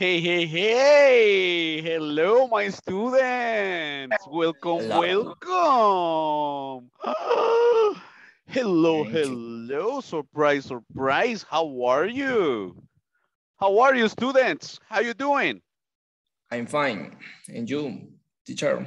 Hey, hey, hey. Hello, my students. Welcome, Hello. welcome. hello, Thank you. hello. Surprise, surprise. How are you? How are you, students? How you doing? I'm fine. And you, teacher?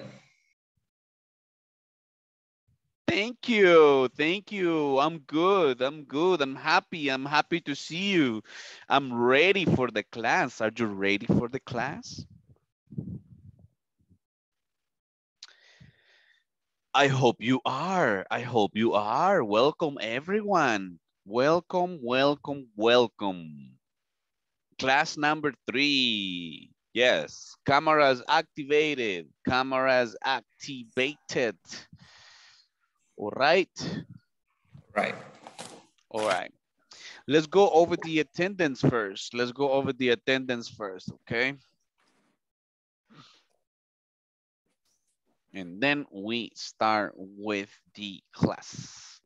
Thank you. Thank you. I'm good. I'm good. I'm happy. I'm happy to see you. I'm ready for the class. Are you ready for the class? I hope you are. I hope you are. Welcome, everyone. Welcome, welcome, welcome. Class number three. Yes, cameras activated. Cameras activated. All right. Right. All right. Let's go over the attendance first. Let's go over the attendance first, okay? And then we start with the class.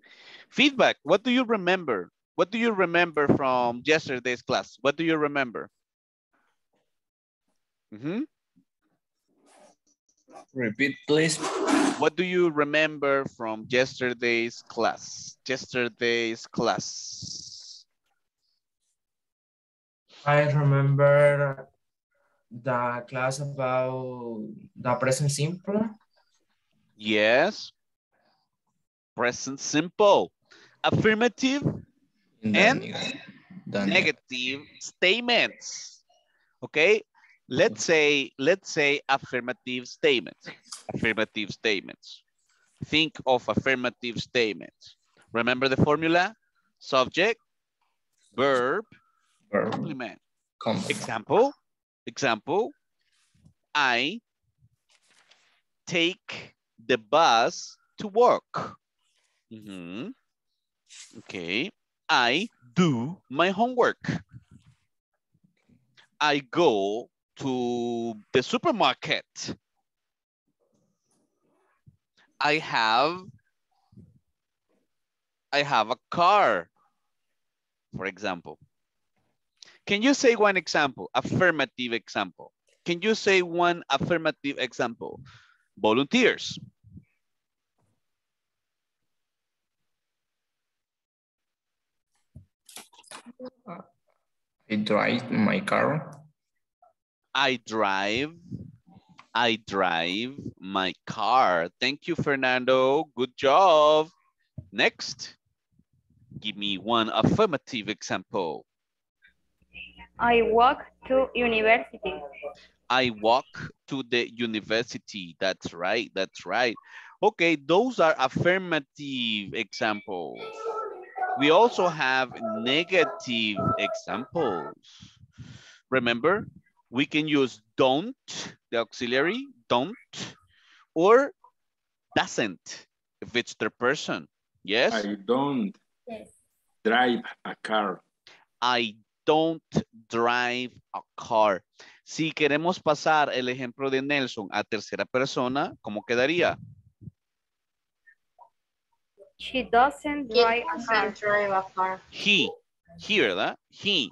Feedback, what do you remember? What do you remember from yesterday's class? What do you remember? Mm -hmm. Repeat, please. What do you remember from yesterday's class? Yesterday's class. I remember the class about the present simple. Yes. Present simple. Affirmative, And neg- the neg- negative statements. Okay. Let's say, let's say affirmative statements. Affirmative statements. Think of affirmative statements. Remember the formula? Subject, verb, verb, complement. complement. Example, example, I take the bus to work. Mhm. Okay, I do my homework. I go to the supermarket. I have, I have a car, for example. Can you say one example, affirmative example? Can you say one affirmative example? Volunteers. I drive my car. I drive. I drive my car. Thank you, Fernando. Good job. Next. Give me one affirmative example. I walk to university. I walk to the university. That's right. That's right. Okay, those are affirmative examples. We also have negative examples. Remember, we can use don't, the auxiliary, don't, or doesn't, if it's the person. Yes? I don't drive a car. I don't drive a car. Si queremos pasar el ejemplo de Nelson a tercera persona, ¿cómo quedaría? She doesn't He drive a car. doesn't drive a car. He, he, ¿verdad? He,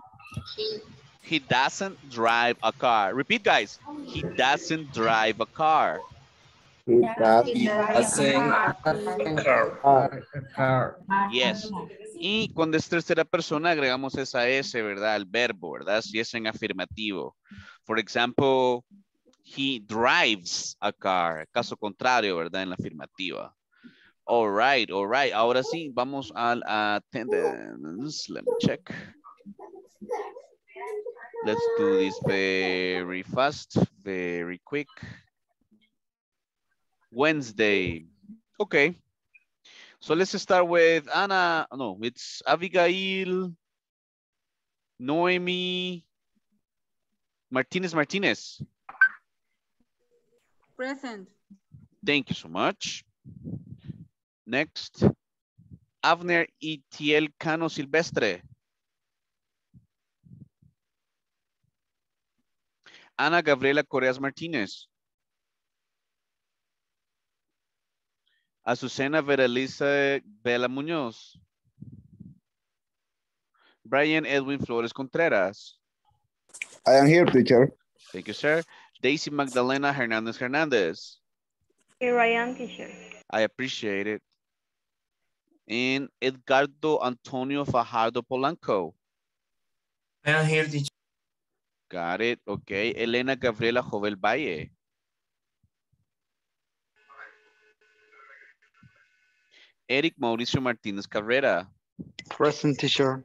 He, he doesn't drive a car. Repeat, guys. He doesn't drive a car. he Doesn't drive car. Car. Yes. Y cuando es tercera persona agregamos esa S, ¿verdad? Al verbo, ¿verdad? Si es en afirmativo. For example, he drives a car. Caso contrario, ¿verdad? En la afirmativa. All right, all right. Ahora sí, vamos al attendance. Let me check. Let's do this very fast, very quick. Wednesday. Okay. So let's start with Anna. No, it's Abigail, Noemi, Martinez Martinez. Present. Thank you so much. Next, Avner Itiel Cano Silvestre. Ana Gabriela Correas Martínez. Azucena Veraliza Vela Muñoz. Brian Edwin Flores Contreras. I am here, teacher. Thank you, sir. Daisy Magdalena Hernandez Hernandez. Here I am, teacher. I appreciate it. And Edgardo Antonio Fajardo Polanco. I am here, teacher. Got it. Okay. Elena Gabriela Jovel Valle. Eric Mauricio Martínez Carrera. Present teacher.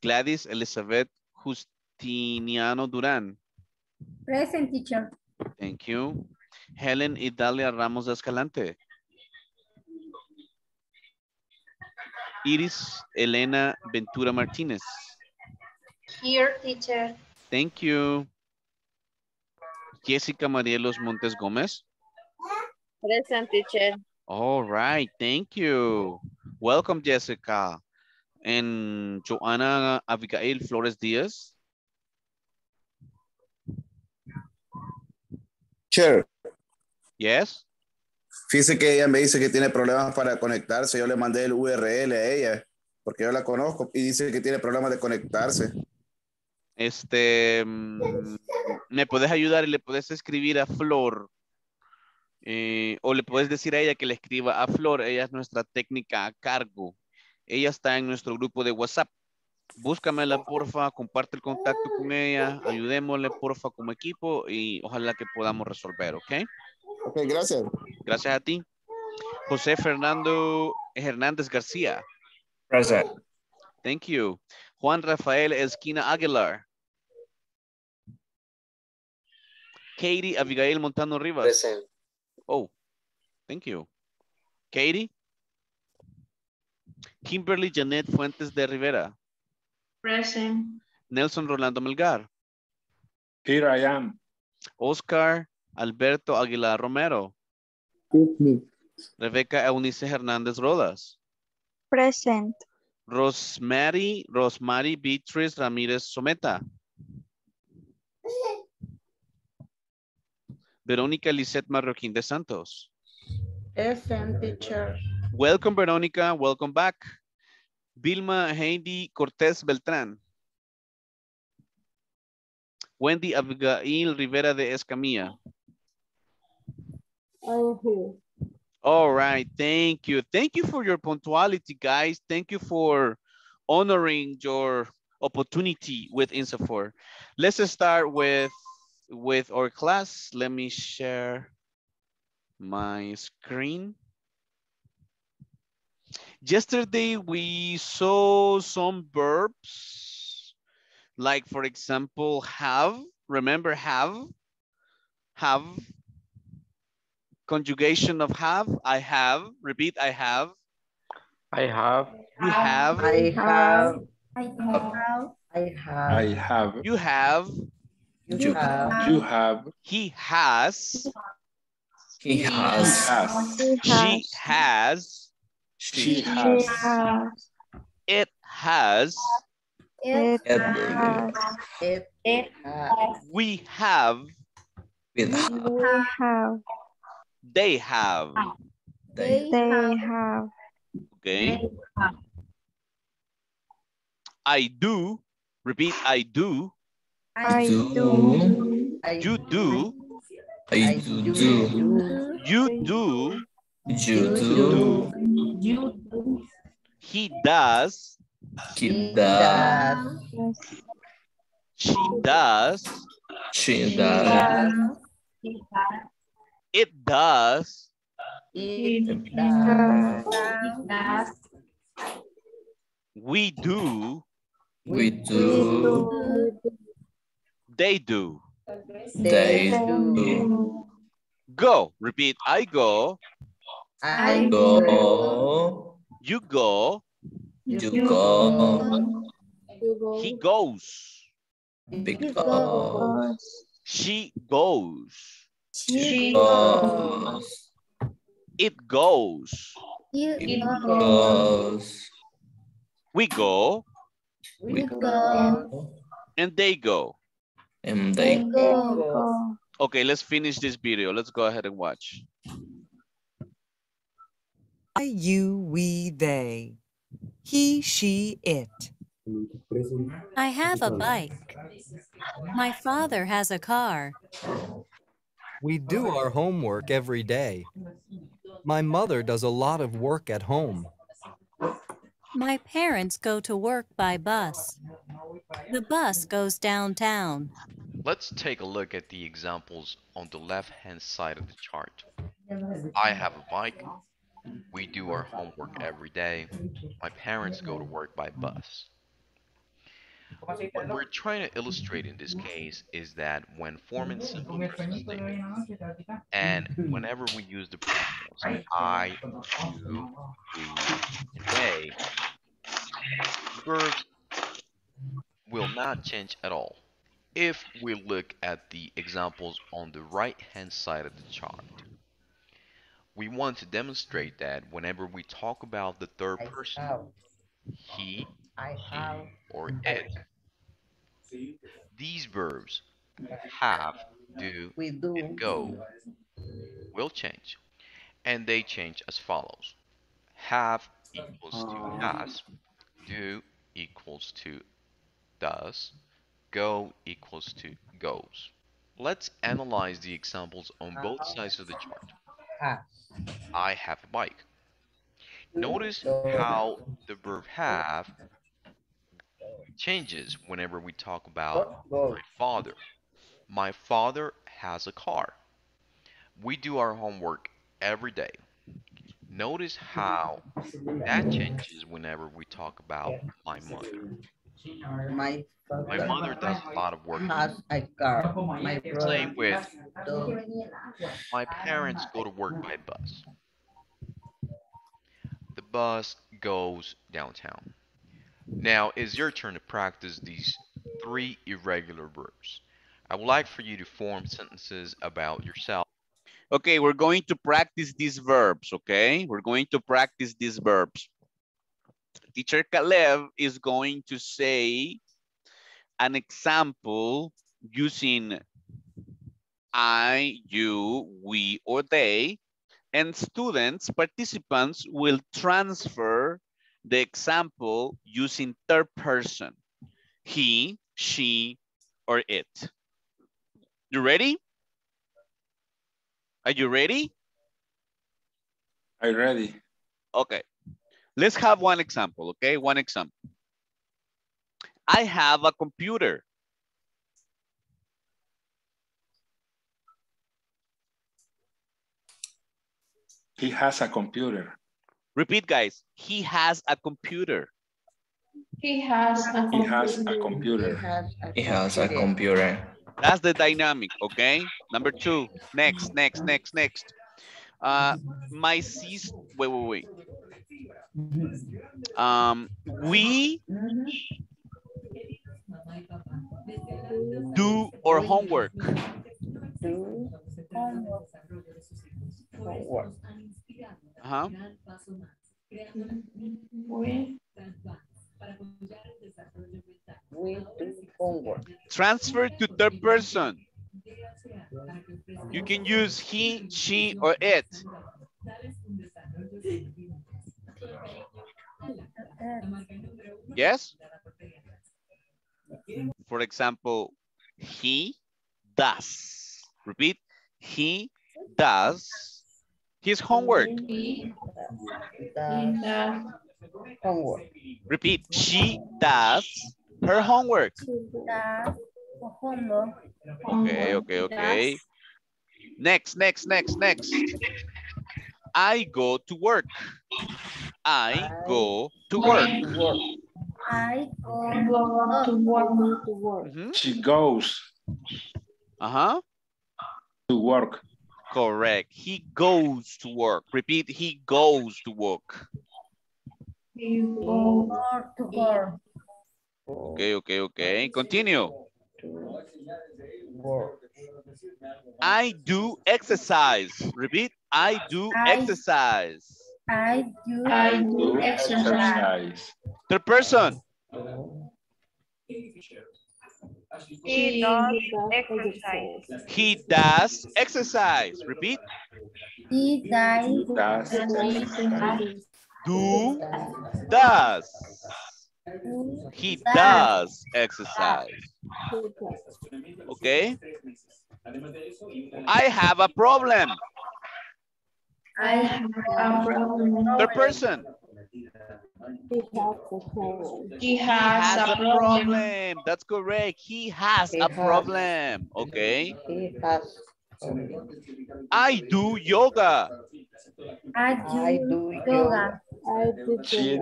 Gladys Elizabeth Justiniano Durán. Present teacher. Thank you. Helen Idalia Ramos Escalante. Iris Elena Ventura Martínez. Here teacher. Thank you. Jessica Marielos Montes Gomez. Present teacher. All right, thank you. Welcome, Jessica. And Joanna Abigail Flores Diaz. Chair, Yes. Fíjese que ella me dice que tiene problemas para conectarse. Yo le mandé el URL a ella porque yo la conozco y dice que tiene problemas de conectarse. Este, mm, me puedes ayudar y le puedes escribir a Flor. eh, o le puedes decir a ella que le escriba a Flor. Ella es nuestra técnica a cargo. Ella está en nuestro grupo de WhatsApp. Búscamela, porfa, comparte el contacto con ella, ayudémosle, porfa, como equipo y ojalá que podamos resolver, ¿ok? Ok, gracias. Gracias a ti. José Fernando Hernández García. Present. Thank you. Juan Rafael Esquina Aguilar. Katie Abigail Montano Rivas. Present. Oh, thank you. Katie. Kimberly Janet Fuentes de Rivera. Present. Nelson Rolando Melgar. Here I am. Oscar Alberto Aguilar Romero. Rebeca Eunice Hernández Rodas. Present. Rosemary, Rosemary Beatriz Ramírez Someta. Verónica Lisette Marroquín de Santos. Present teacher. Welcome, Verónica. Welcome back. Vilma Heidi Cortés Beltrán. Wendy Abigail Rivera de Escamilla. Oh. All right, thank you. Thank you for your punctuality, guys. Thank you for honoring your opportunity with INSAFORP. Let's start with, with our class. Let me share my screen. Yesterday, we saw some verbs, like for example, have, remember have, have, conjugation of have, I have, repeat, I have, I have. you have, I have. I have. I have. I have. you have, You have. You have. he has, He He has. has. she has, She has. it has, It It It It has. we have, We have. They have, They They have. okay? I do, repeat, I do, I do. do. I you do, I do do. you do, You do. You do. he does, He does. she does, She does. He has. It does, It It does. does. we do, We do. they do. They do. do. Go, repeat, I go, I Go. you go, You go. he goes, Because. she goes, She Goes. it goes, It goes. we go, We go. and they go. And they Go. Okay, let's finish this video. Let's go ahead and watch. I, you, we, they. He, she, it. I have a bike. My father has a car. We do oh, our homework every day. My mother does a lot of work at home. My parents go to work by bus. The bus goes downtown. Let's take a look at the examples on the left-hand side of the chart. I have a bike. We do our homework every day. My parents go to work by bus. What we're trying to illustrate in this case is that when form and simple present statements, and whenever we use the pronouns I, you, we, they, verbs will not change at all. If we look at the examples on the right hand side of the chart, we want to demonstrate that whenever we talk about the third person, he, have. Or mm-hmm. it, these verbs have, do, We do. and go will change. And they change as follows. Have equals to uh-huh. has, do equals to does, go equals to goes. Let's analyze the examples on both sides of the chart. I have a bike. Notice how the verb have changes whenever we talk about Go. my father. My father has a car. We do our homework every day. Notice how that changes whenever we talk about my mother. My My mother does a lot of work. has a car. My Same with my parents go to work by bus. The bus goes downtown. Now it's your turn to practice these three irregular verbs. I would like for you to form sentences about yourself. Okay, we're going to practice these verbs, okay? We're going to practice these verbs. Teacher Caleb is going to say an example using I, you, we, or they, and students, participants will transfer the example using third person, he, she, or it. You ready? Are you ready? I ready. Okay. Let's have one example, okay? One example. I have a computer. He has a computer. Repeat, guys. He has a computer. He has a computer. He has a computer. He has a computer. computer. That's the dynamic, okay? Number two. Next, next, next, next. Uh, my sis, wait, wait, wait. Um, we do our homework. Do homework. Uh-huh. We We do homework. Transfer to third person. You can use he, she, or it. Yes? For example, he does. Repeat. He does his homework. he Does does homework. Repeat. She does her homework. Does homework. Okay, okay, okay. Next, next, next, next. I go to work. I go to work. Work. I go go to work. to work. Mhm. She goes Uh-huh. to work. Correct. He goes to work. Repeat. He goes to work. He go Or to work. Okay, okay, okay. Continue. Work. I do exercise. Repeat. I do I- exercise. I do I Do do exercise. exercise. Third person. He does exercise. He does exercise. Repeat. He does Does. Do, does. He does exercise. Okay. I have a problem. I have a problem. Third person. He He has has a a problem. problem. That's correct. He has He a has. problem. Okay. He has. I do yoga. I I do do yoga. She,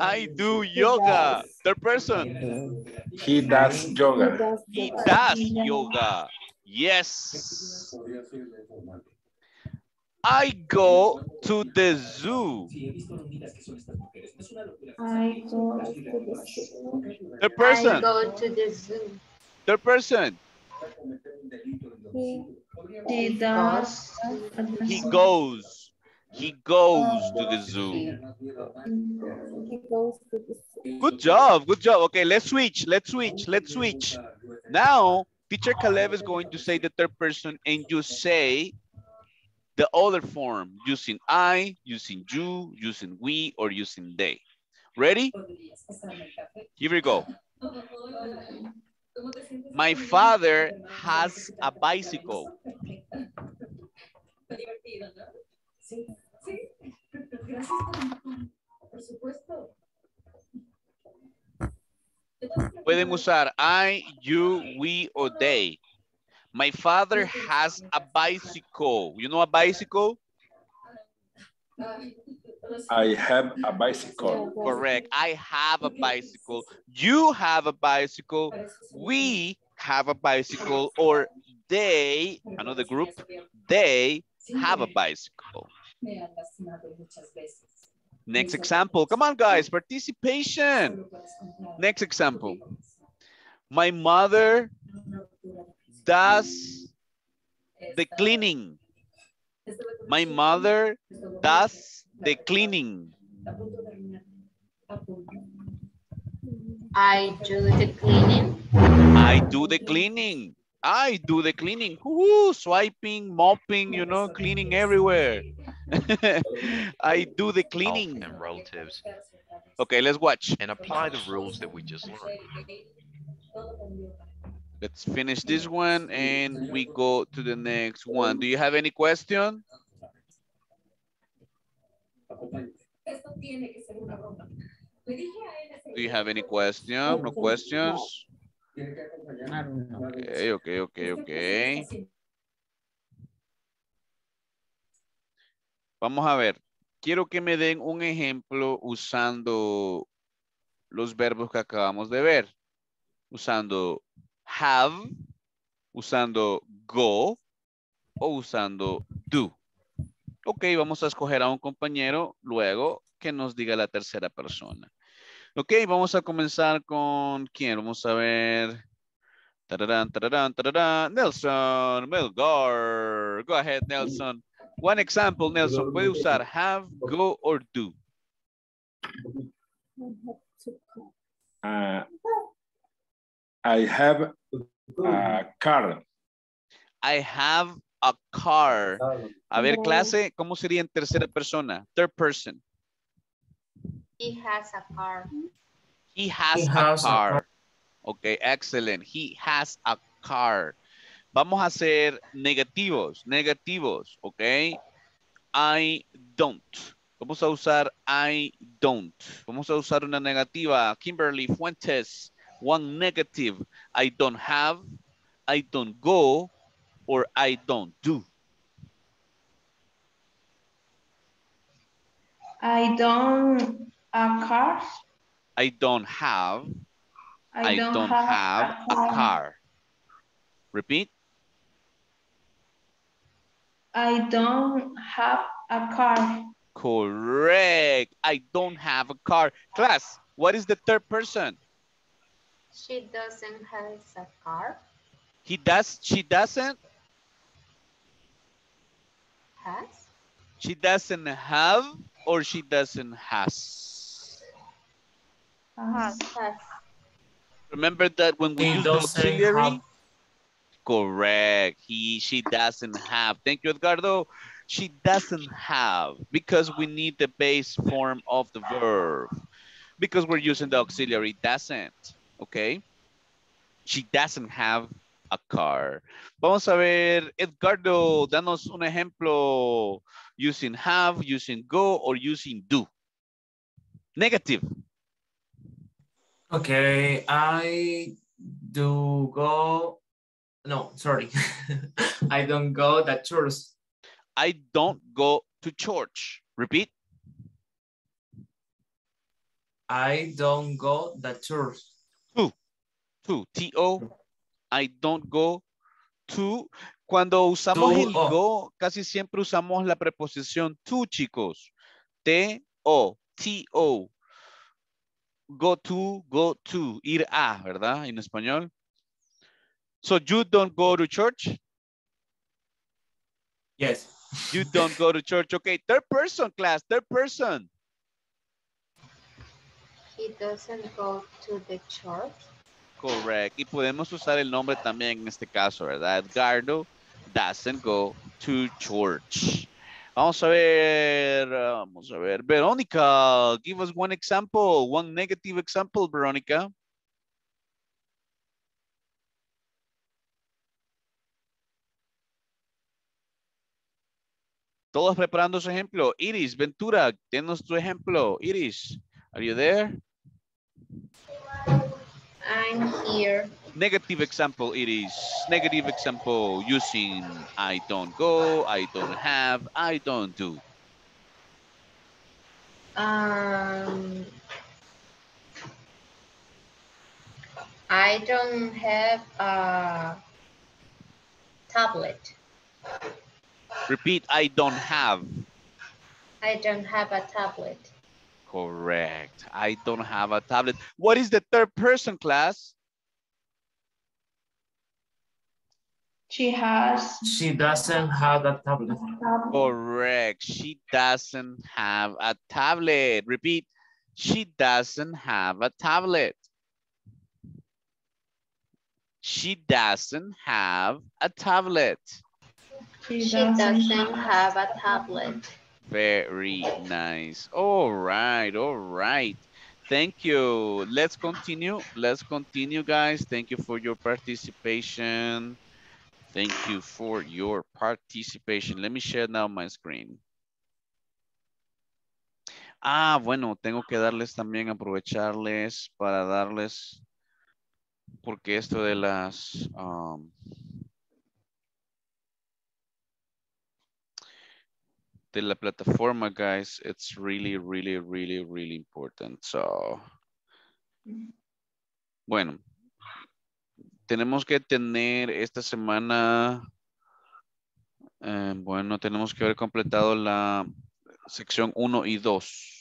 I do yoga. Third person. he does yoga. He does yoga. Yes. I go to the zoo. I go to the zoo. Third person. go to the zoo. Third person. He does. He goes. He goes to the zoo. He goes to the zoo. Good job. Good job. Okay, let's switch. Let's switch. Let's switch. Now, teacher Caleb is going to say the third person and you say the other form using I, using you, using we, or using they. Ready? Here we go. My father has a bicycle. Pueden usar I, you, we, or they. My father has a bicycle. You know a bicycle? I have a bicycle. Correct. I have a bicycle. You have a bicycle. We have a bicycle. Or they, another group, they have a bicycle. Next example. Come on, guys. Participation. Next example. My mother does the cleaning. My mother does the cleaning. I do the cleaning. I do the cleaning. I do the cleaning. Woo, swiping, mopping, you know, cleaning everywhere. I do the cleaning. and relatives Okay, let's watch. and apply the rules that we just learned. Let's finish this one and we go to the next one. Do you have any question? Do you have any question? No questions? Okay, okay, okay, okay. Vamos a ver. Quiero que me den un ejemplo usando los verbos que acabamos de ver. Usando have, usando go o usando do. Ok, vamos a escoger a un compañero luego que nos diga la tercera persona. Ok, vamos a comenzar con quién. Vamos a ver. Tararán, tararán, tararán. Nelson, Melgar. Go ahead, Nelson. One example, Nelson. Puede usar have, go, or do. Uh, I have a car. I have a car. A ver, clase, ¿cómo sería en tercera persona? Third person. He has a car. He has, He a, has a car. car. Ok, excellent. He has a car. Vamos a hacer negativos, negativos, ok. I don't. Vamos a usar I don't. Vamos a usar una negativa. Kimberly Fuentes, one negative. I don't have, I don't go, or I don't do. I don't a car. I don't have, I, I don't, have, a car. Repeat. I don't have a car. Correct. I don't have a car. Class, what is the third person? She doesn't have a car. He does, she doesn't, Has. she doesn't have, or she doesn't has. Has. Has. Remember that when we He use the doesn't auxiliary? have. Correct. He, she doesn't have. Thank you, Edgardo. She doesn't have because we need the base form of the verb. Because we're using the auxiliary doesn't, okay? She doesn't have a car. Vamos a ver, Edgardo, danos un ejemplo using have, using go, or using do. Negative. Okay, I do go. No, sorry. I don't go to church. I don't go to church. Repeat. I don't go to church. To. To. T-O. I don't go to. Cuando usamos To, el oh. go, casi siempre usamos la preposición to, chicos. T-O. T-O. Go to, go to. Ir a, ¿verdad? En español. So you don't go to church? Yes. You don't go to church. Okay, third person class, third person. He doesn't go to the church. Correct. Y podemos usar el nombre también en este caso, ¿verdad? Edgardo doesn't go to church. Vamos a ver, vamos a ver. Verónica, give us one example, one negative example, Verónica. Todos preparando su ejemplo. Iris, Ventura, denos tu ejemplo. Iris, are you there? I'm here. Negative example, it is negative example using I don't go, I don't have, I don't do. Um, I don't have a tablet. Repeat, I don't have. I don't have a tablet. Correct. I don't have a tablet. What is the third person class? She has. She doesn't have a tablet. Correct. She doesn't have a tablet. Repeat, she doesn't have a tablet. She doesn't have a tablet. She She doesn't doesn't have a tablet. Very nice. All right, all right. Thank you. Let's continue. Let's continue, guys. Thank you for your participation. Thank you for your participation. Let me share now my screen. Ah, bueno, tengo que darles también, aprovecharles para darles, porque esto de las, um, de la plataforma, guys, it's really, really, really, really important. So, bueno, tenemos que tener esta semana, eh, bueno, tenemos que haber completado la sección 1 y 2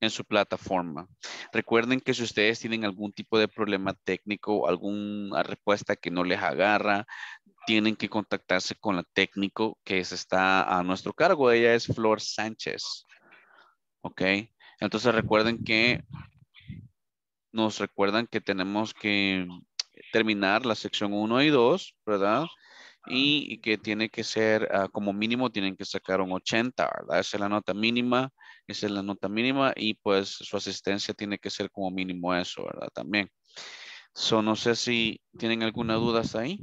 en su plataforma. Recuerden que si ustedes tienen algún tipo de problema técnico, alguna respuesta que no les agarra, tienen que contactarse con la técnico que es- está a nuestro cargo. Ella es Flor Sánchez. Ok. Entonces recuerden que nos recuerdan que tenemos que terminar la sección 1 y 2, ¿verdad? Y, y que tiene que ser, ah, como mínimo, tienen que sacar un 80, ¿verdad? Esa es la nota mínima, esa es la nota mínima y pues su asistencia tiene que ser como mínimo eso, ¿verdad? También. So, no sé si tienen alguna duda hasta ahí.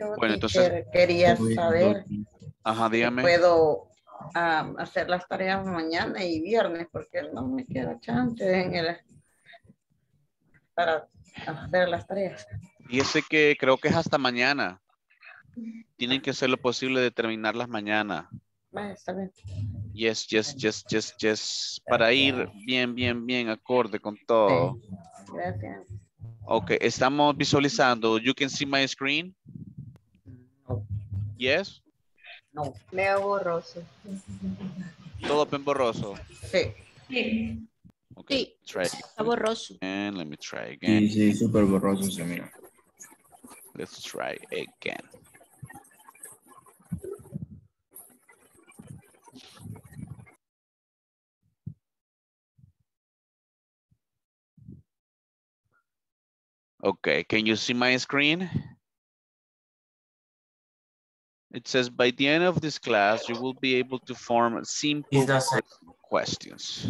Yo, Bueno, entonces- quería saber Ajá, si dígame. puedo ah, hacer las tareas mañana y viernes porque no me queda chance en el, para hacer las tareas. Fíjese que creo que es hasta mañana. Tienen que hacer lo posible de terminarlas mañana. Va, está bien. Yes, yes, yes, yes, yes. Para ir bien, bien, bien acorde con todo. Gracias. Ok, estamos visualizando. You can see my screen? Yes? No. Veo borroso. Todo bien borroso. Sí. Sí. Okay, try Está borroso. again. Let me try again. Sí, sí, súper borroso se mira. Let's try again. Okay, can you see my screen? It says by the end of this class, you will be able to form simple questions.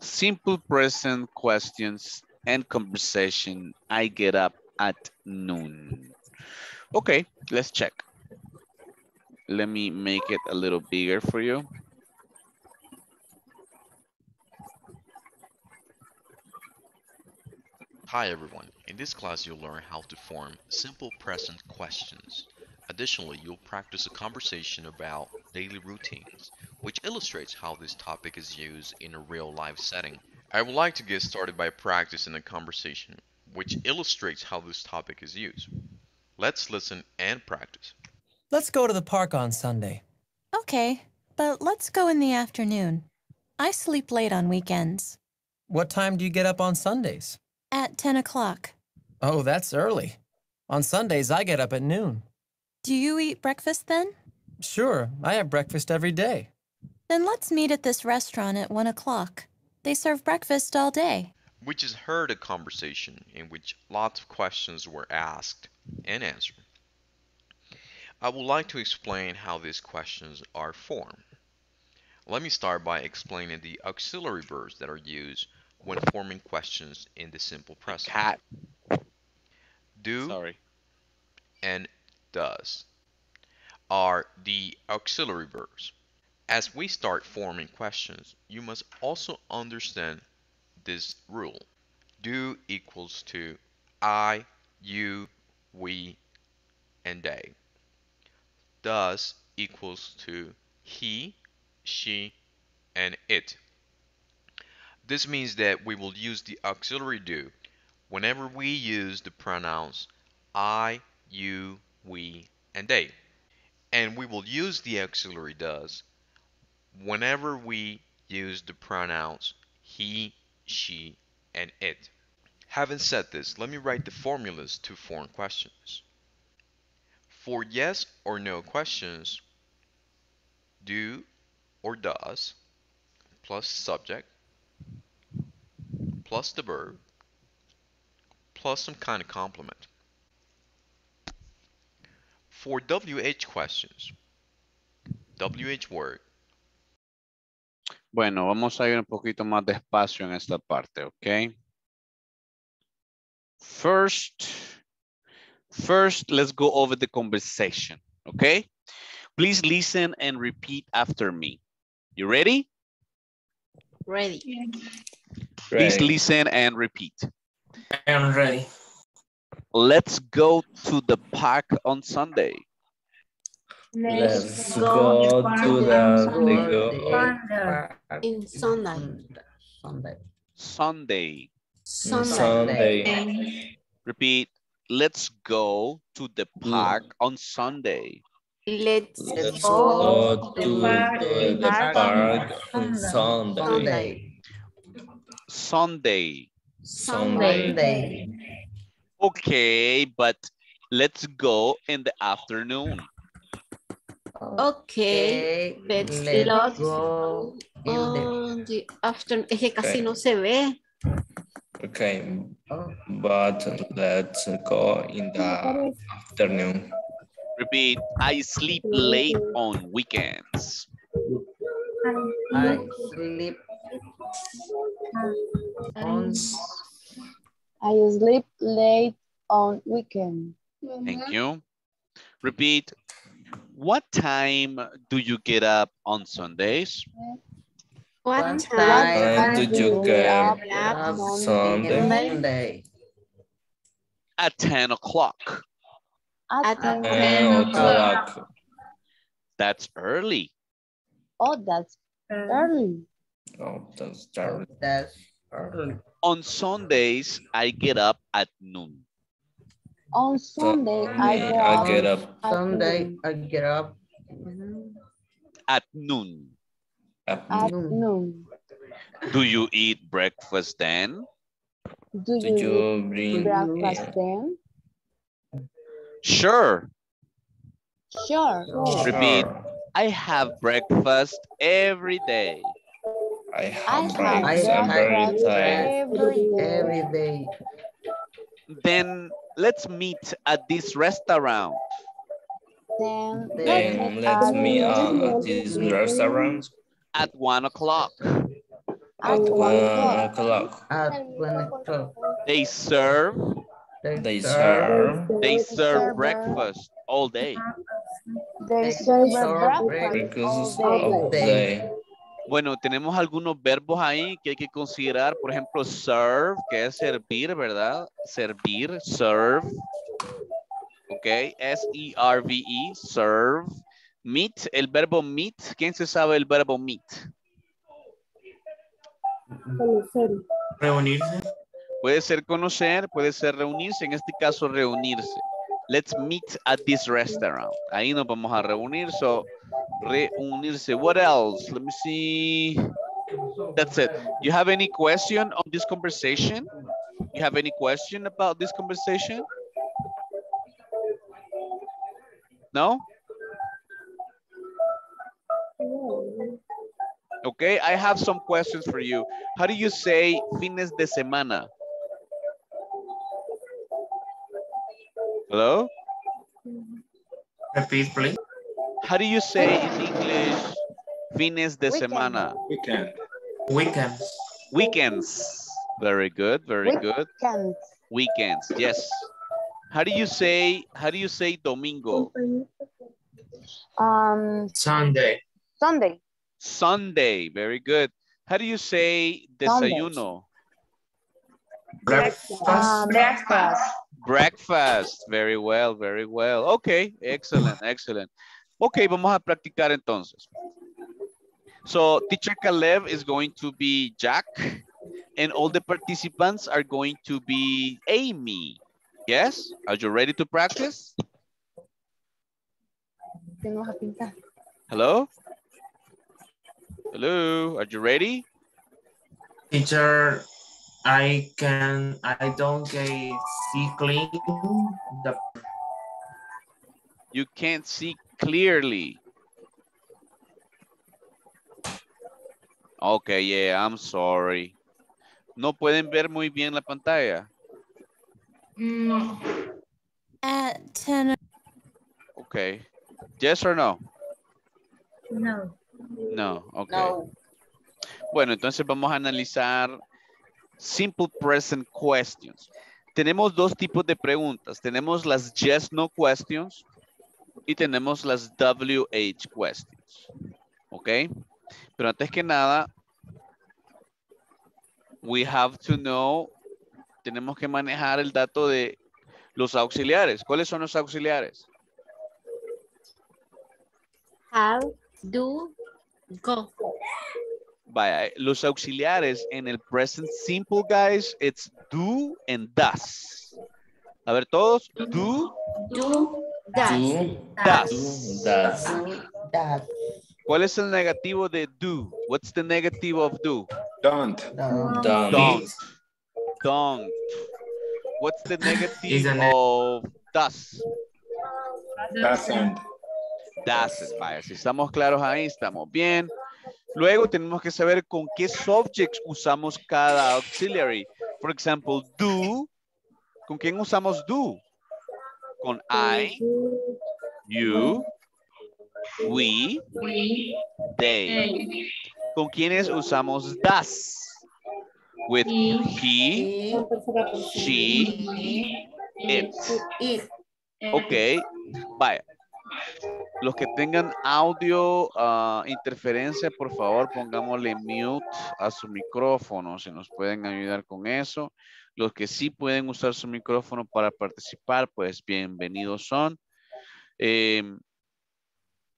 Simple present questions and conversation. I get up at noon. Okay, let's check. Let me make it a little bigger for you. Hi everyone, in this class you'll learn how to form simple present questions. Additionally, you'll practice a conversation about daily routines, which illustrates how this topic is used in a real life setting. I would like to get started by practicing a conversation, which illustrates how this topic is used. Let's listen and practice. Let's go to the park on Sunday. Okay, but let's go in the afternoon. I sleep late on weekends. What time do you get up on Sundays? At 10 o'clock. Oh, that's early. On Sundays, I get up at noon. Do you eat breakfast then? Sure, I have breakfast every day. Then let's meet at this restaurant at 1 o'clock. They serve breakfast all day. We just heard a conversation in which lots of questions were asked and answered. I would like to explain how these questions are formed. Let me start by explaining the auxiliary verbs that are used when forming questions in the simple present. Cat. Do Sorry. and does are the auxiliary verbs. As we start forming questions, you must also understand this rule. Do equals to I, you, we, and they. Does equals to he, she, and it. This means that we will use the auxiliary do whenever we use the pronouns I, you, we, and they. And we will use the auxiliary does whenever we use the pronouns he, she, and it. Having said this, let me write the formulas to form questions. For yes or no questions, do or does plus subject plus the verb plus some kind of complement. For WH questions, WH word, Bueno, vamos a ir un poquito más despacio en esta parte, ¿ok? First, first, let's go over the conversation, okay? Please listen and repeat after me. You ready? Ready. Please listen and repeat. I am ready. Let's go to the park on Sunday. Let's go to the Lego In Sunday. Sunday. Sunday. Sunday. Repeat. Let's go to the park on Sunday. Let's Let's go go to the park on Sunday. Sunday. Sunday. Sunday. Okay, but let's go in the afternoon. Okay, let's let's go go in the the afternoon. Es que casi Okay. no se ve. Okay, but let's go in the afternoon. Repeat. I sleep late on weekends. I sleep on um, I sleep late on weekend. Thank you. Repeat. What time do you get up on Sundays? What What time? When did you get up up on Sunday? Sunday. At 10 o'clock. At At Ten o'clock. That's early. Oh, that's early. Oh, that's oh, terrible. That's early. On Sundays, I get up at noon. On Sunday, I get I up get up Sunday. I get up At noon. at At noon. noon. Do you eat breakfast then? Do Did you you eat bring breakfast then? Sure. Sure. Repeat. Sure. I have breakfast every day. I I have have breakfast have every breakfast day. every day. Every day. Then let's meet at this restaurant. Then Then let's meet uh, at this restaurant at one o'clock. at at one one o'clock. o'clock. At one o'clock. They serve They serve they They serve breakfast all day. They serve breakfast all day. day. Bueno, tenemos algunos verbos ahí que hay que considerar. Por ejemplo, serve, que es servir, ¿verdad? Servir, serve. Ok, S-E-R-V-E, serve. Meet, el verbo meet. ¿Quién se sabe el verbo meet? Reunirse. Puede ser conocer, puede ser reunirse, en este caso reunirse. Let's meet at this restaurant. Ahí nos vamos a reunir, so reunirse. What else? Let me see. That's it. You have any question on this conversation? You have any question about this conversation? No? Okay, I have some questions for you. How do you say fines de semana? Hello? Repeat, please. How do you say in English fines de Weekend. semana? Weekend. Weekends. Weekends. Very good, very good. Weekend. Weekends, yes. How do you say, how do you say domingo? Um, Sunday. Sunday. Sunday, very good. How do you say Sunday. desayuno? Breakfast. Um, breakfast. Breakfast, very well, very well. Okay, excellent, excellent. Ok, vamos a practicar entonces. So, teacher Caleb is going to be Jack, and all the participants are going to be Amy. Yes? Are you ready to practice? Tenemos a pintar. Hello? Hello, are you ready? Teacher, I can, I don't get see clean the You can't see clearly. Okay, yeah, I'm sorry. ¿No pueden ver muy bien la pantalla? At 10 Okay. Yes or no? No. No, okay. No. Bueno, entonces vamos a analizar simple present questions. Tenemos dos tipos de preguntas. Tenemos las yes, no questions y tenemos las WH questions. ¿Ok? Pero antes que nada, we have to know, tenemos que manejar el dato de los auxiliares. ¿Cuáles son los auxiliares? Have, do, go. Vaya, los auxiliares en el present simple, guys, it's do and does. A ver, todos, do, Do, does. Do, does. does. That. ¿Cuál es el negativo de do? What's the negative of do? Don't. Don't. Don't. Don't. What's the negative of does? Doesn't. Doesn't. Vaya, si estamos claros ahí, estamos bien. Luego tenemos que saber con qué subjects usamos cada auxiliary. For example, do. ¿Con quién usamos do? Con I, you, we, they. ¿Con quiénes usamos does? With he, she, it. It. Ok, vaya. Los que tengan audio ah, interferencia, por favor, pongámosle mute a su micrófono, si nos pueden ayudar con eso. Los que sí pueden usar su micrófono para participar, pues bienvenidos son. Em,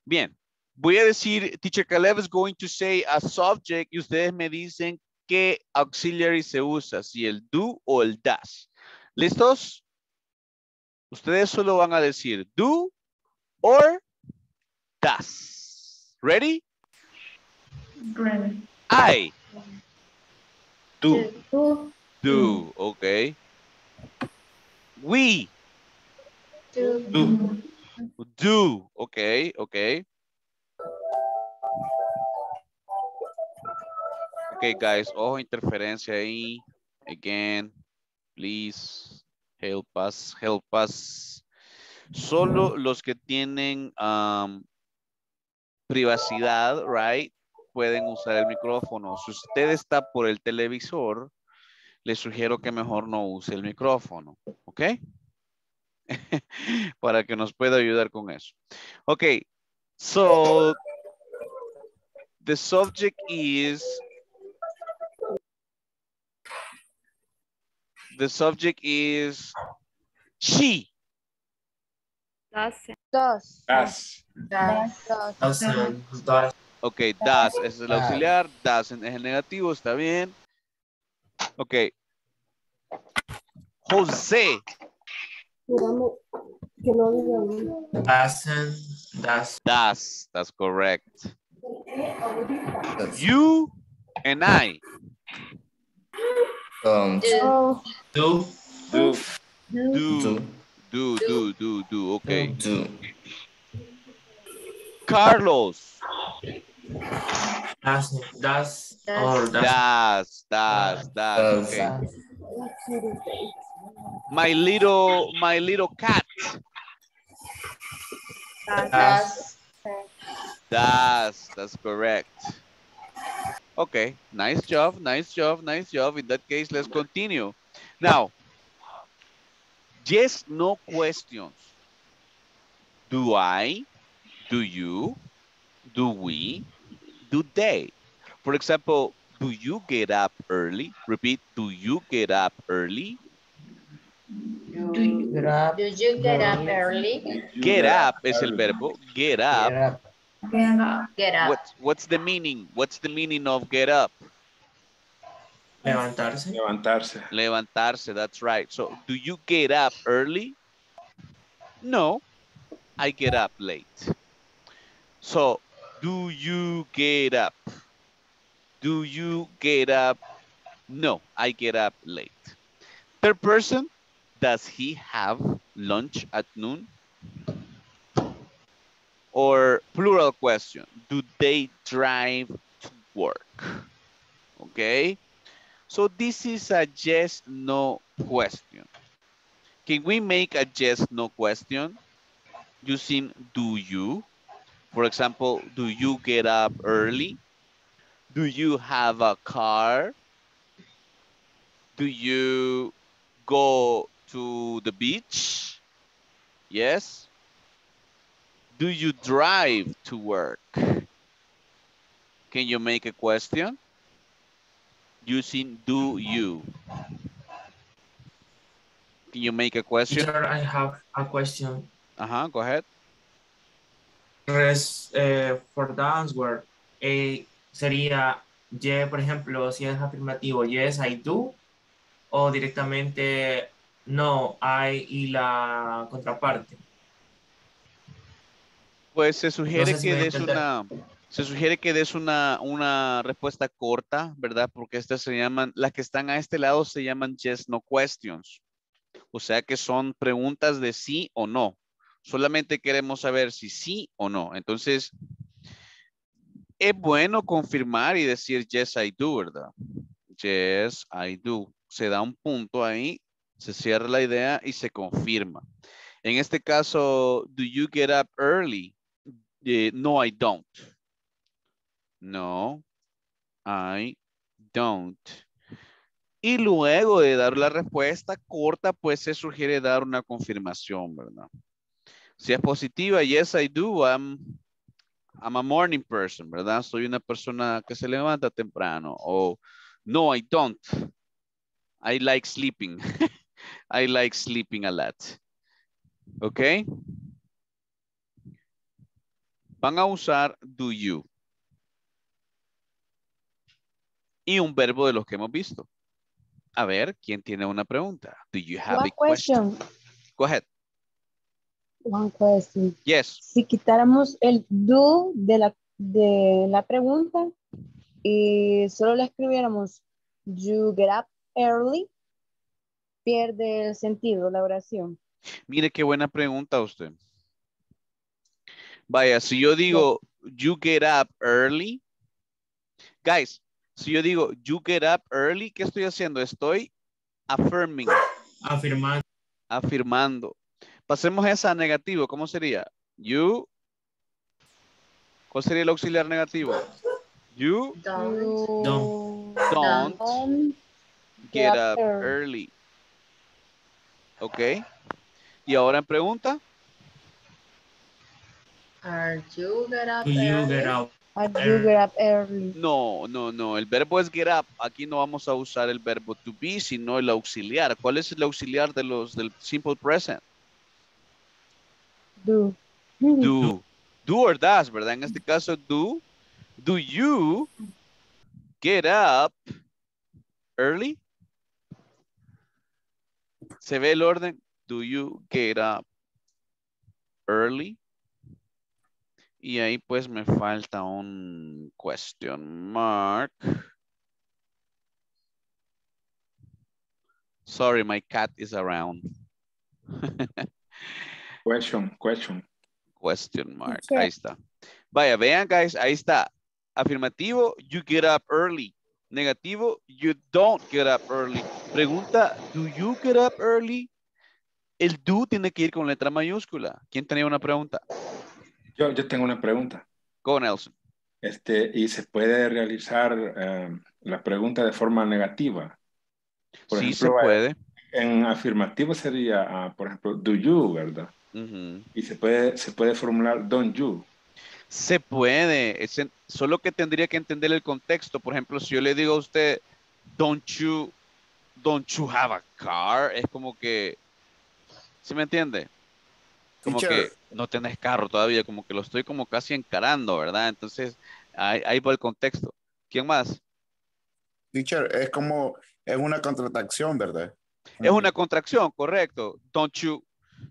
bien, voy a decir, Teacher Caleb is going to say a subject y ustedes me dicen qué auxiliary se usa, si el do o el does. ¿Listos? Ustedes solo van a decir do or does. Ready? I Do. do, okay. We Do, Do. do, okay, okay. Okay, guys, ojo, interferencia ahí. Again, please help us, help us. Solo los que tienen um, privacidad, right, pueden usar el micrófono. Si usted está por el televisor, le sugiero que mejor no use el micrófono, ¿ok? Para que nos pueda ayudar con eso. Ok, so the subject is the subject is she. Doesn't. Does. Does. Doesn't. Does. Ok, does es el auxiliar, doesn't es el negativo, está bien. Ok. José. Doesn't. Does. Does, that's correct. You and I. Don't. Do. Do. Do. Do, do, do, do, do, do, do. okay. Do. Carlos. Doesn't. Does. Or does. Does, does, does, Does. okay. My little, my little cat. Does. Does, that's correct. Okay, nice job, nice job, nice job. In that case, let's continue. Now, yes, no questions. Do I, do you, do we, do they? For example, do you get up early? Repeat, do you get up early? Do you get up early? Get up es el verbo, get up. Get up. What's, what's the meaning? What's the meaning of get up? Levantarse. Levantarse. Levantarse, that's right. So, do you get up early? No, I get up late. So, do you get up? Do you get up? No, I get up late. Third person, does he have lunch at noon? Or plural question, do they drive to work? Okay. So this is a yes, no question. Can we make a yes, no question using do you? For example, do you get up early? Do you have a car? Do you go to the beach? Yes. Do you drive to work? Can you make a question? Using do you. Can you make a question? Teacher, I have a question. Uh-huh, go ahead. Res, eh, for the answer, eh, sería, yeah, por ejemplo, si es afirmativo, yes, I do, o directamente, no, I y la contraparte. Pues se sugiere No sé si que entender. una, se sugiere que des una, una respuesta corta, ¿verdad? Porque estas se llaman, las que están a este lado se llaman yes, no questions. O sea que son preguntas de sí o no. Solamente queremos saber si sí o no. Entonces, es bueno confirmar y decir yes, I do, ¿verdad? Yes, I do. Se da un punto ahí, se cierra la idea y se confirma. En este caso, do you get up early? Eh, no, I don't. No, I don't. Y luego de dar la respuesta corta, pues se sugiere dar una confirmación, ¿verdad? Si es positiva, yes, I do. I'm, I'm a morning person, ¿verdad? Soy una persona que se levanta temprano. O no, I don't. I like sleeping. I like sleeping a lot. ¿Ok? Van a usar do you. Y un verbo de los que hemos visto. A ver, ¿quién tiene una pregunta? Do you have One a question? question. Go ahead. One question. Yes. Si quitáramos el do de la, de la pregunta y solo le escribiéramos you get up early, pierde el sentido la oración. Mire qué buena pregunta usted. Vaya, si yo digo, you get up early. Guys, si yo digo you get up early, ¿qué estoy haciendo? Estoy affirming, Afirmando. afirmando. Pasemos esa a negativo. ¿Cómo sería? You. ¿Cuál sería el auxiliar negativo? You Don't. Don't. don't get up early. Ok. Y ahora en pregunta. Are you get up Do you early? get up? Get up early? No, no, no. El verbo es get up. Aquí no vamos a usar el verbo to be, sino el auxiliar. ¿Cuál es el auxiliar de los del simple present? Do. Do. Do or does, ¿verdad? En este caso, do. Do you get up early? ¿Se ve el orden? Do you get up early? Y ahí pues me falta un question mark. Sorry, my cat is around. Question, question. Question mark. Ahí está. Vaya, vean, guys, ahí está. Afirmativo, you get up early. Negativo, you don't get up early. Pregunta, do you get up early? El do tiene que ir con letra mayúscula. ¿Quién tenía una pregunta? Yo, yo tengo una pregunta. Go, Nelson. Este, y se puede realizar eh, la pregunta de forma negativa. Por sí ejemplo, se puede. En afirmativo sería, ah, por ejemplo, do you, ¿verdad? Y se puede, se puede formular don't you. Se puede, es en- solo que tendría que entender el contexto. Por ejemplo, si yo le digo a usted, don't you, don't you have a car, es como que, ¿sí me entiende? Como Teacher. que no tenés carro todavía, como que lo estoy como casi encarando, ¿verdad? Entonces, ahí, ahí va el contexto. ¿Quién más? Teacher, es como, es una contratación, ¿verdad? Es una contracción, correcto. Don't you,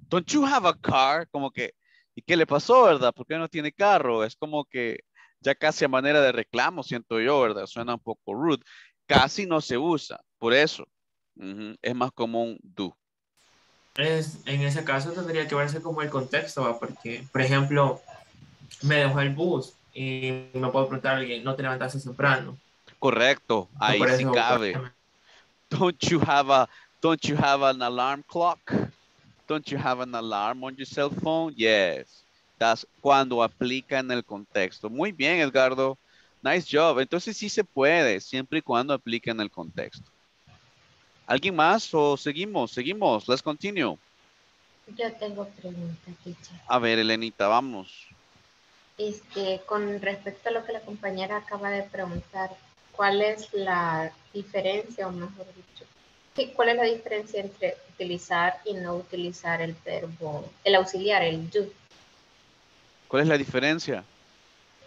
don't you have a car? Como que, ¿y qué le pasó, verdad? ¿Por qué no tiene carro? Es como que ya casi a manera de reclamo, siento yo, ¿verdad? Suena un poco rude. Casi no se usa, por eso. Es más común do. Es, en ese caso tendría que verse como el contexto, ¿va? porque, por ejemplo, me dejó el bus y me puedo preguntar a alguien, no te levantaste temprano. Correcto, ahí sí eso, cabe. Don't you have a, don't you have an alarm clock? Don't you have an alarm on your cell phone? Yes. That's cuando aplica en el contexto. Muy bien, Edgardo. Nice job. Entonces sí se puede, siempre y cuando aplique en el contexto. ¿Alguien más o seguimos? Seguimos. Let's continue. Yo tengo pregunta, teacher. A ver, Elenita, vamos. Este, con respecto a lo que la compañera acaba de preguntar, ¿cuál es la diferencia, o mejor dicho, ¿qué- cuál es la diferencia entre utilizar y no utilizar el verbo, el auxiliar, el do? ¿Cuál es la diferencia?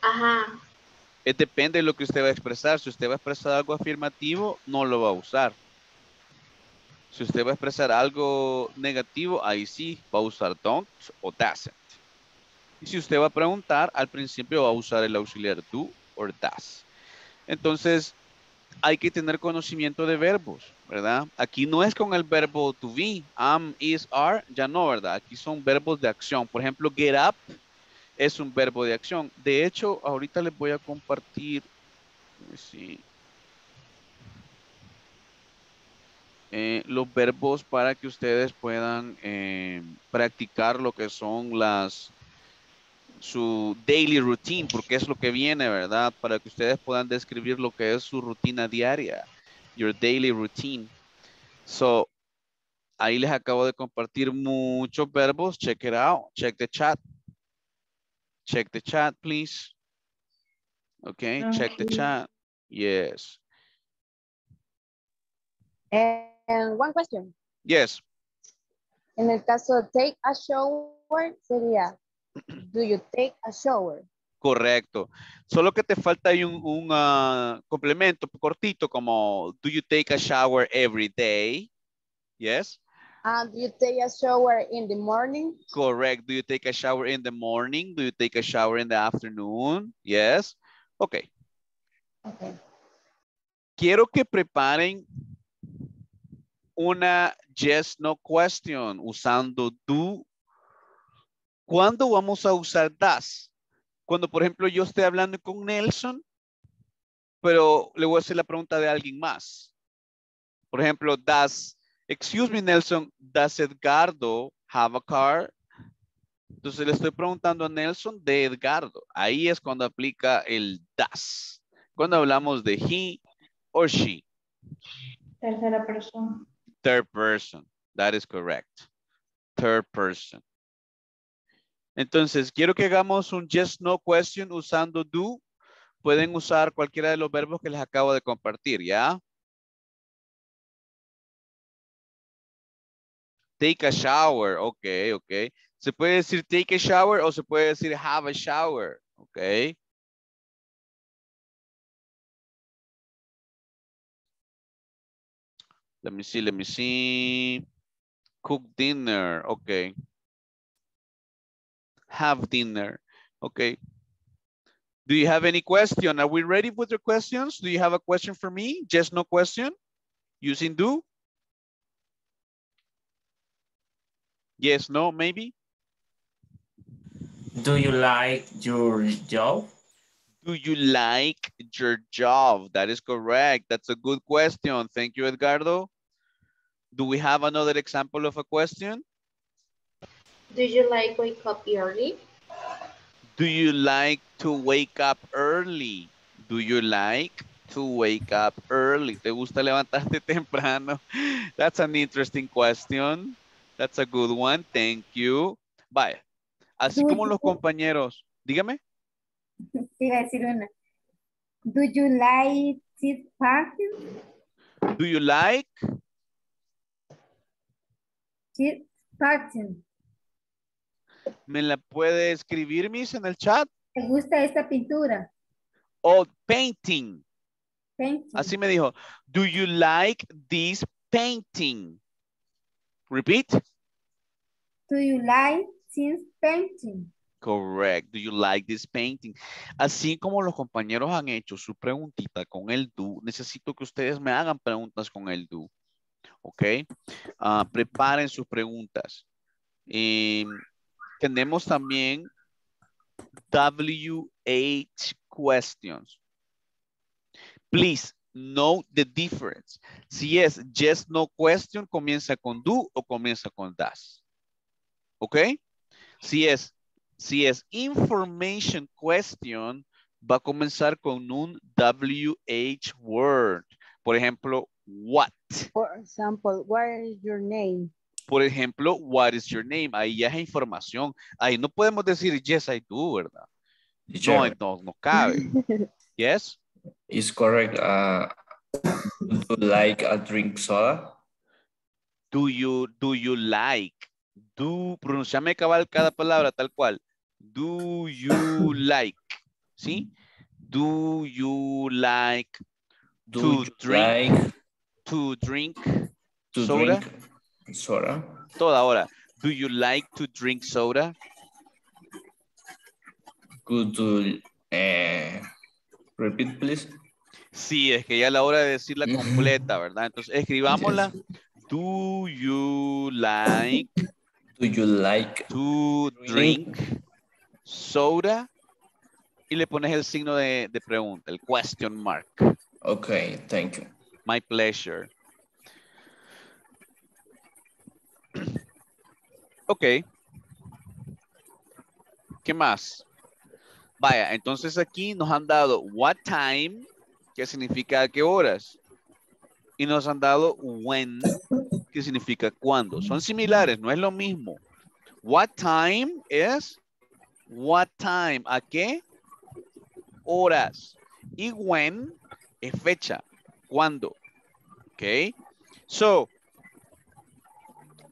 Ajá, Eh, depende de lo que usted va a expresar. Si usted va a expresar algo afirmativo, no lo va a usar. Si usted va a expresar algo negativo, ahí sí va a usar don't o doesn't. Y si usted va a preguntar, al principio va a usar el auxiliar do or does. Entonces, hay que tener conocimiento de verbos, ¿verdad? Aquí no es con el verbo to be, am, is, are, ya no, ¿verdad? Aquí son verbos de acción. Por ejemplo, get up es un verbo de acción. De hecho, ahorita les voy a compartir, let me see, eh, los verbos para que ustedes puedan eh, practicar lo que son las su daily routine, porque es lo que viene, ¿verdad? Para que ustedes puedan describir lo que es su rutina diaria, your daily routine. So, ahí les acabo de compartir muchos verbos. Check it out. Check the chat. Check the chat, please. Okay, check the chat. Yes. And one question. Yes. En el caso de take a shower sería, do you take a shower? Correcto. Solo que te falta ahí un, un, ah, complemento cortito como do you take a shower every day? Yes. And do you take a shower in the morning? Correct. Do you take a shower in the morning? Do you take a shower in the afternoon? Yes. Ok. Okay. Quiero que preparen una yes, no question usando do. ¿Cuándo vamos a usar das? Cuando, por ejemplo, yo esté hablando con Nelson, pero le voy a hacer la pregunta de alguien más. Por ejemplo, does, excuse me, Nelson, does Edgardo have a car? Entonces le estoy preguntando a Nelson de Edgardo. Ahí es cuando aplica el does. Cuando hablamos de he or she. Tercera persona. Third person. That is correct. Third person. Entonces, quiero que hagamos un yes, no question usando do. Pueden usar cualquiera de los verbos que les acabo de compartir, ¿ya? Take a shower. Ok, ok. Se puede decir take a shower o se puede decir have a shower. Ok. Let me see, let me see. Cook dinner. Okay. Have dinner. Okay. Do you have any question? Are we ready with your questions? Do you have a question for me? Just no question? Using do? Yes, no, maybe? Do you like your job? Do you like your job? That is correct. That's a good question. Thank you, Edgardo. Do we have another example of a question? Do you like wake up early? Do you like to wake up early? Do you like to wake up early? ¿Te gusta levantarte temprano? That's an interesting question. That's a good one. Thank you. Bye. Así como los compañeros. Dígame. Te iba a decir una. Do you like cheese parking? Do you like? ¿Me la puede escribir, Miss, en el chat? ¿Te gusta esta pintura? Oh, painting. Painting. Así me dijo. Do you like this painting? Repeat. Do you like this painting? Correct. Do you like this painting? Así como los compañeros han hecho su preguntita con el do, necesito que ustedes me hagan preguntas con el do. ¿Ok? Ah, preparen sus preguntas. Eh, tenemos también WH questions. Please note the difference. Si es yes, no question, comienza con do o comienza con does. ¿Ok? Si es, si es information question, va a comenzar con un WH word. Por ejemplo, what. For example, what is your name? Por ejemplo, what is your name? Ahí ya es información. Ahí no podemos decir yes, I do, ¿verdad? No, no, no cabe. Yes? Is correct. Uh, do you like a drink soda? Do you, do you like? Do, pronunciame cabal cada palabra tal cual. Do you like? ¿Sí? Do you like Do to you drink? like To drink to soda? drink soda? Toda hora. Do you like to drink soda? Could you eh, repeat, please? Sí, es que ya es la hora de decirla completa, ¿verdad? Entonces, escribámosla. Do you like Do you like to drink soda? Y le pones el signo de, de pregunta, el question mark. Okay, thank you. My pleasure. Ok. ¿Qué más? Vaya, entonces aquí nos han dado what time, que significa a qué horas. Y nos han dado when, que significa cuándo. Son similares, no es lo mismo. What time es what time, ¿a qué? Horas. Y when es fecha, cuándo. Ok. So,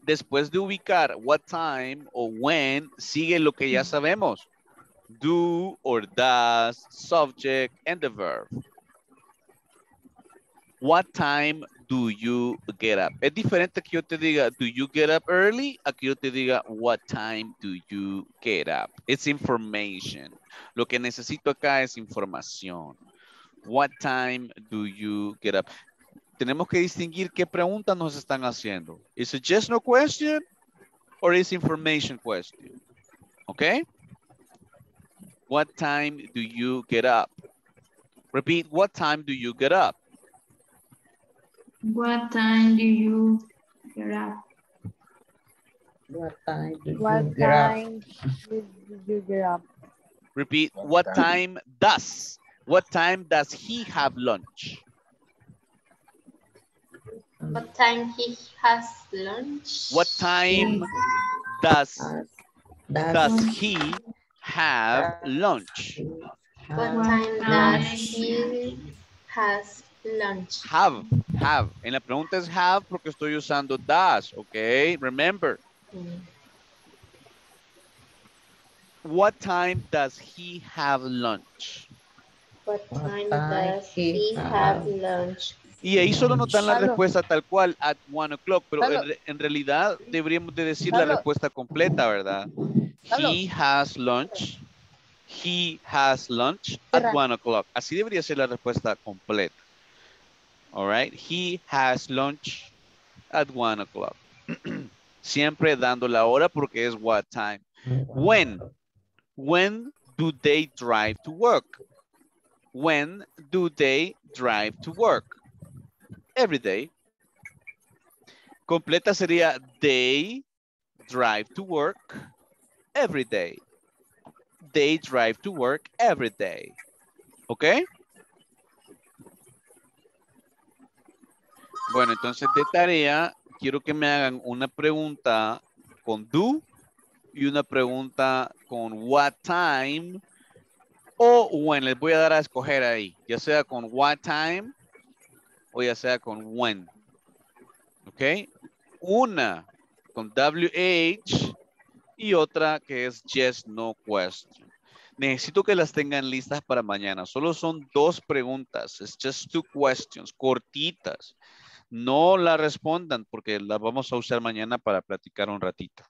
después de ubicar what time o when, sigue lo que ya sabemos. Do or does, subject, and the verb. What time do you get up? Es diferente que yo te diga, do you get up early? A que yo te diga, what time do you get up? It's information. Lo que necesito acá es información. What time do you get up? Tenemos que distinguir qué preguntas nos están haciendo. Is it just no question or is information question? Okay? What time do you get up? Repeat, what time do you get up? What time do you get up? What time do you What get up? time you get up? Repeat, what time does, what time does he have lunch? What time he has lunch? What time does, Does does he have lunch? What time does he has lunch? Have, have. En la pregunta es have porque estoy usando does, okay? Remember, what time does he have lunch? What time time does he he have have lunch? Y ahí solo nos dan la respuesta tal cual, at one o'clock, pero en, realidad deberíamos de decir la respuesta completa, ¿verdad? He has lunch. He has lunch at one o'clock. Así debería ser la respuesta completa. All right. He has lunch at one o'clock. Siempre dando la hora porque es what time. When? When do they drive to work? When do they drive to work? Every day. Completa sería they drive to work every day. They drive to work every day. ¿Ok? Bueno, entonces de tarea, quiero que me hagan una pregunta con do y una pregunta con what time o when. Les voy a dar a escoger ahí, ya sea con what time o ya sea con when. ¿Ok? Una con WH y otra que es yes, no question. Necesito que las tengan listas para mañana. Solo son dos preguntas. Es just two questions, cortitas. No la respondan porque las vamos a usar mañana para platicar un ratito.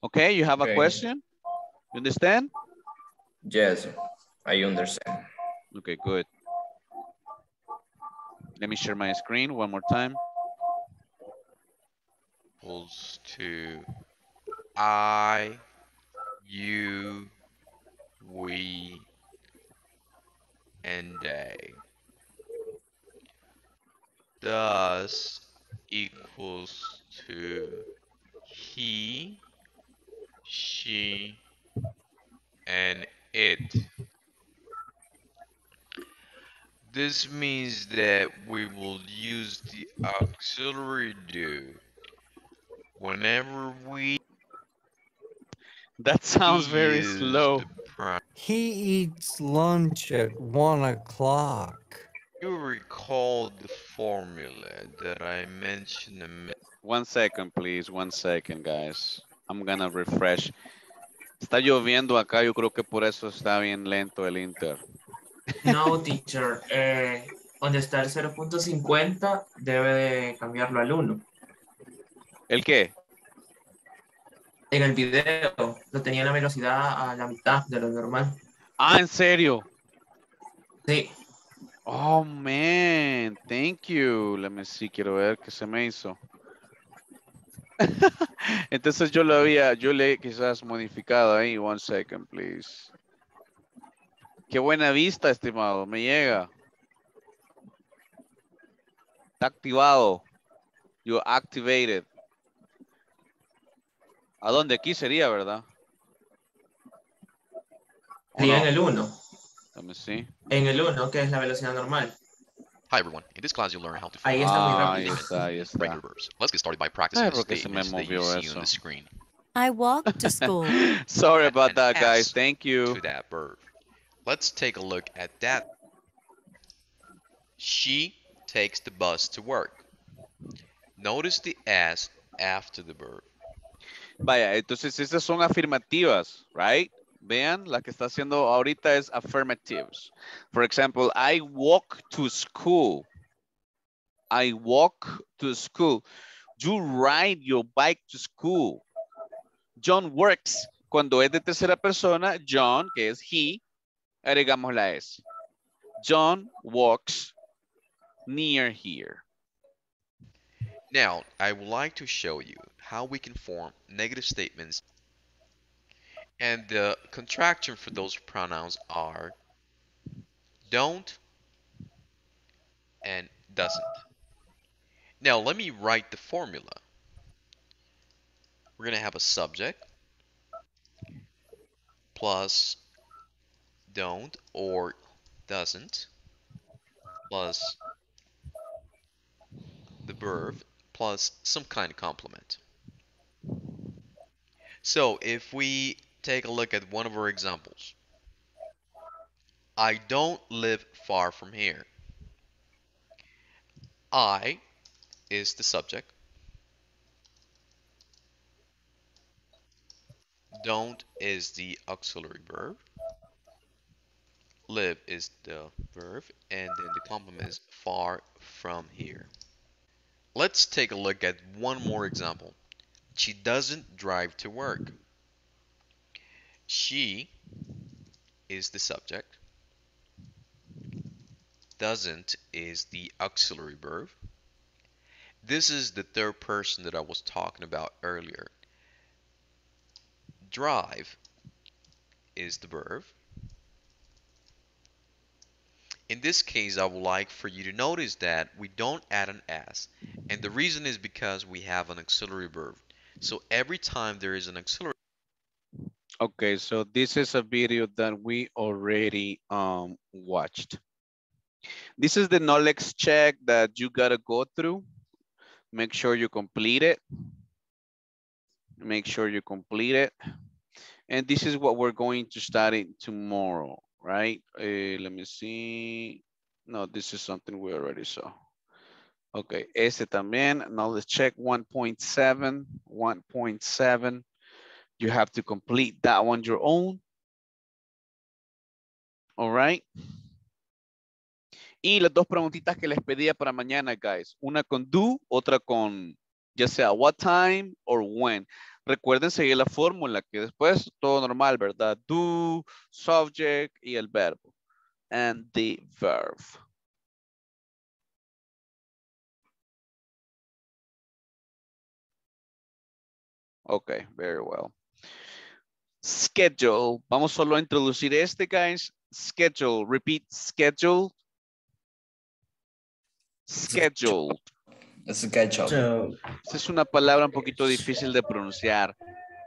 Okay, you have a question? You understand? Yes, I understand. Okay, good. Let me share my screen one more time. Equals to I, you, we, and they. Does equals to he, she, and it. This means that we will use the auxiliary do whenever we That sounds very slow. He eats lunch at one o'clock. You recall the formula that I mentioned a minute One second, please. One second, guys. I'm gonna refresh. Está lloviendo acá, yo creo que por eso está bien lento el Inter. No, teacher. Eh, donde está el 0.50 debe de cambiarlo al 1. ¿El qué? En el video lo tenía la velocidad a la mitad de lo normal. Ah, ¿en serio? Sí. Oh, man. Thank you. Let me see. Quiero ver qué se me hizo. Entonces yo lo había, yo le he quizás modificado ahí. One second, please. Qué buena vista, estimado. Me llega. Está activado. You activated. ¿A dónde? Aquí sería, ¿verdad? ¿O Sí, no? en el 1. Let me see. En el 1, que es la velocidad normal. Hi everyone, in this class you'll learn how to Ahí form está muy Ah, ahí está, ahí está. regular verbs. Let's get started by practicing the ¿por qué se me statements that you see on the screen. I walk to school. Sorry about that, guys. Thank you. To that verb. Let's take a look at that. She takes the bus to work. Notice the S after the verb. Vaya, entonces estas son afirmativas, right? Vean, la que está haciendo ahorita es affirmatives. For example, I walk to school. I walk to school. You ride your bike to school. John works. Cuando es de tercera persona, John, que es he, agregamos la S. John walks near here. Now, I would like to show you how we can form negative statements. And the contraction for those pronouns are don't and doesn't. Now let me write the formula. We're going to have a subject plus don't or doesn't plus the verb plus some kind of complement. So if we take a look at one of our examples, I don't live far from here. I is the subject. Don't is the auxiliary verb. Live is the verb. And then the complement is far from here. Let's take a look at one more example. She doesn't drive to work. She is the subject. Doesn't is the auxiliary verb. This is the third person that I was talking about earlier. Drive is the verb. In this case, I would like for you to notice that we don't add an S. And the reason is because we have an auxiliary verb. So every time there is an auxiliary Okay, so this is a video that we already um, watched. This is the knowledge check that you gotta go through. Make sure you complete it. Make sure you complete it. And this is what we're going to study tomorrow, right? Uh, let me see. No, this is something we already saw. Okay, este también. Now let's check 1.7, 1.7. You have to complete that one your own. All right. Y las dos preguntitas que les pedía para mañana, guys. Una con do, otra con ya sea what time or when. Recuerden seguir la fórmula que después todo normal, ¿verdad? Do, subject y el verbo. And the verb. Okay, very well. Schedule. Vamos solo a introducir este, guys. Schedule. Repeat. Schedule. Schedule. Schedule. Esta es una palabra un poquito difícil de pronunciar.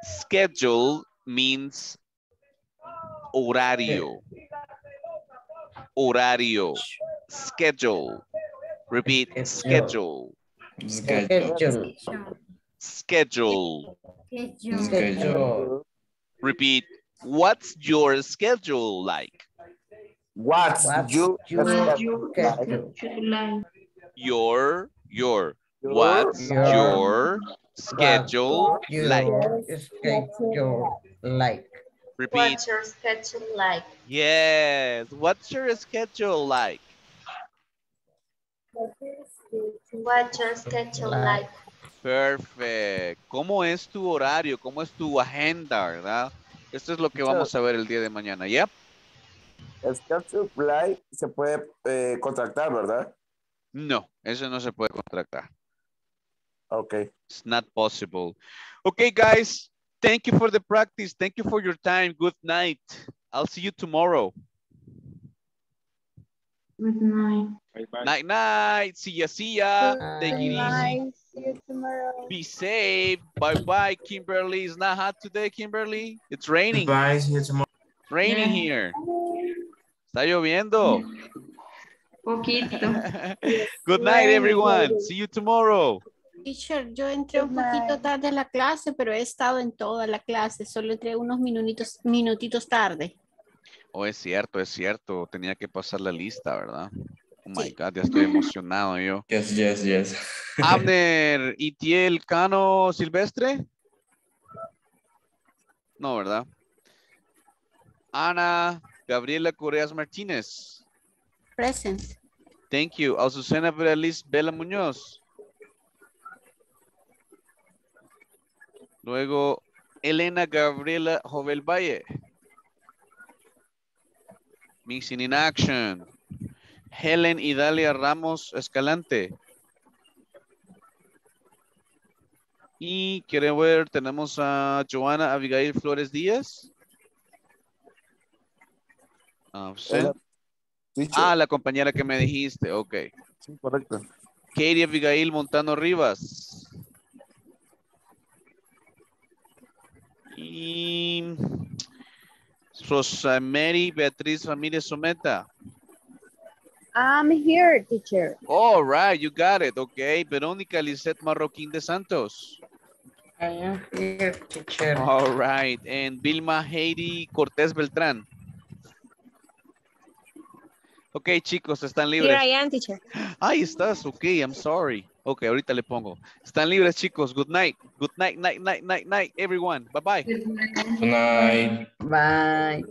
Schedule means horario. Horario. Schedule. Repeat. Schedule. Schedule. Schedule. Schedule. Repeat. What's your schedule like? What's, you, What's You schedule? should like. Your, your, what's Your- your schedule Your like? schedule like. Repeat. What's your schedule like? Yes. What's your schedule like? What's your schedule like? Perfect. ¿Cómo es tu horario? ¿Cómo es tu agenda, verdad? Esto es lo que vamos a ver el día de mañana. Yep. Schedule like se puede eh, contractar, ¿verdad? No, eso no se puede contractar. Okay. It's not possible. Okay, guys. Thank you for the practice. Thank you for your time. Good night. I'll see you tomorrow. Good night. Night, night. See ya, see ya. Take it easy. Bye. See you tomorrow. Be safe. Bye bye, Kimberly. It's not hot today, Kimberly. It's raining. Bye, see you tomorrow. Raining here. Está lloviendo. Poquito. Good night, everyone. See you tomorrow. Teacher, yo entré un poquito tarde a la clase, pero he estado en toda la clase, solo entré unos minutitos, minutitos tarde. Oh, es cierto, es cierto. Tenía que pasar la lista, ¿verdad? Oh my God, ya estoy emocionado yo. Yes, yes, yes. Abner, Itiel Cano Silvestre. No, ¿verdad? Ana Gabriela Correas Martínez. Present. Thank you. Azucena Beraliz Bela Muñoz. Luego, Elena Gabriela Jovel Valle. Missing in action. Helen Idalia Ramos Escalante. Y quiero ver, tenemos a Joana Abigail Flores Díaz. Absent. Ah, la compañera que me dijiste, ok. Sí, correcto. Katie Abigail Montano Rivas. Y Rosamary Beatriz Ramírez Someta. I'm here, teacher. All right, you got it. Okay. Verónica Lisette Marroquín de Santos. I am here, teacher. All right. And Vilma Heidi Cortés Beltrán. Ok, chicos, están libres. Here I am, teacher. Ahí estás, ok, I'm sorry. Ok, ahorita le pongo. Están libres, chicos. Good night. Good night, night, night, night, night, everyone. Bye-bye. Good night. Bye.